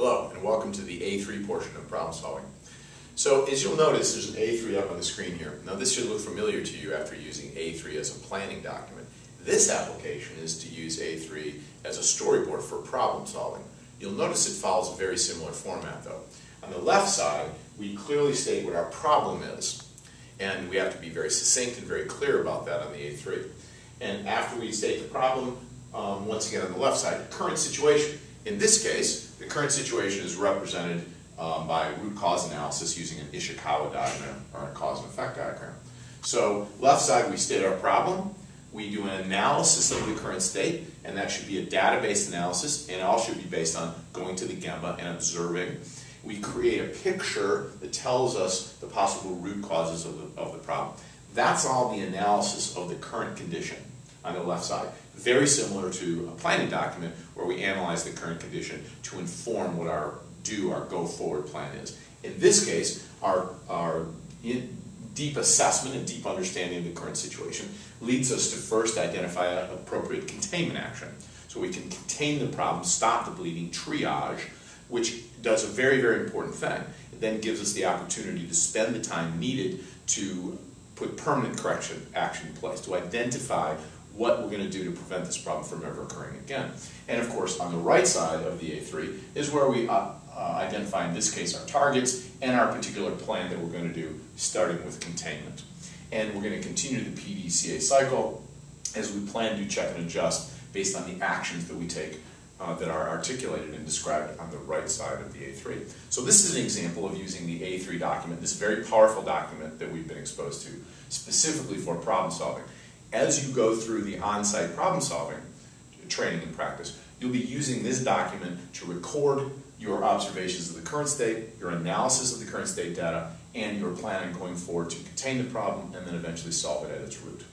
Hello, and welcome to the A3 portion of problem solving. So, as you'll notice, there's an A3 up on the screen here. Now, this should look familiar to you after using A3 as a planning document. This application is to use A3 as a storyboard for problem solving. You'll notice it follows a very similar format, though. On the left side, we clearly state what our problem is, and we have to be very succinct and very clear about that on the A3. And after we state the problem, um, once again on the left side, current situation. In this case, the current situation is represented um, by root cause analysis using an Ishikawa diagram or a cause and effect diagram. So left side we state our problem, we do an analysis of the current state, and that should be a database analysis, and it all should be based on going to the Gemba and observing. We create a picture that tells us the possible root causes of the, of the problem. That's all the analysis of the current condition on the left side. Very similar to a planning document where we analyze the current condition to inform what our do, our go forward plan is. In this case, our, our deep assessment and deep understanding of the current situation leads us to first identify an appropriate containment action. So we can contain the problem, stop the bleeding, triage, which does a very, very important thing. It then gives us the opportunity to spend the time needed to put permanent correction action in place, to identify what we're going to do to prevent this problem from ever occurring again. And of course, on the right side of the A3 is where we uh, uh, identify, in this case, our targets and our particular plan that we're going to do, starting with containment. And we're going to continue the PDCA cycle as we plan to check and adjust based on the actions that we take uh, that are articulated and described on the right side of the A3. So this is an example of using the A3 document, this very powerful document that we've been exposed to, specifically for problem solving. As you go through the on-site problem solving training and practice, you'll be using this document to record your observations of the current state, your analysis of the current state data, and your plan going forward to contain the problem and then eventually solve it at its root.